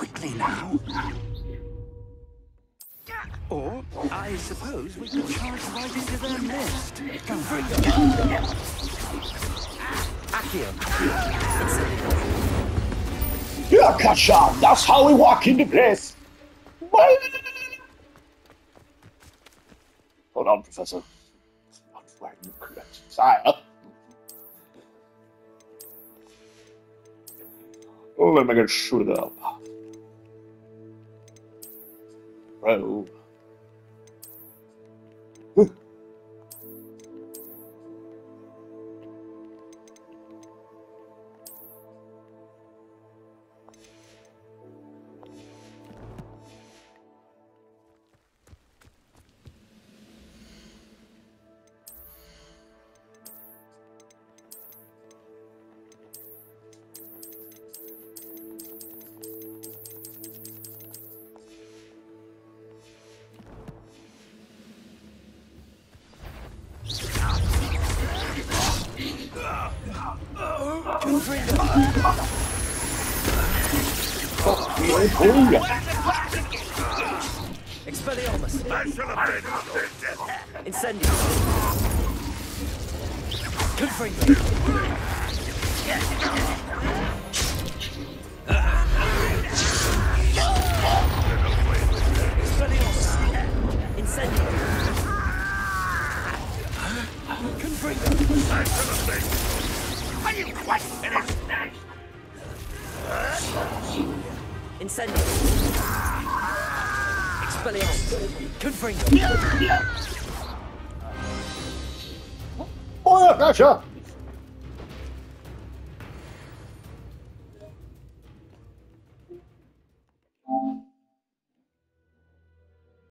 quickly now. Or, I suppose we could charge right into their nest. Confringo! Accio! Yeah, Kasha, that's how we walk into place. Hold on, Professor. Not the correct sire. Oh, let me get shoot it up. Bro. Bro. Expelliarmus! Incendio! Confringo! Expelliarmus! Incendio! Confringo! Incendio! Expelliarmus! Confringo! Oh, Kasha.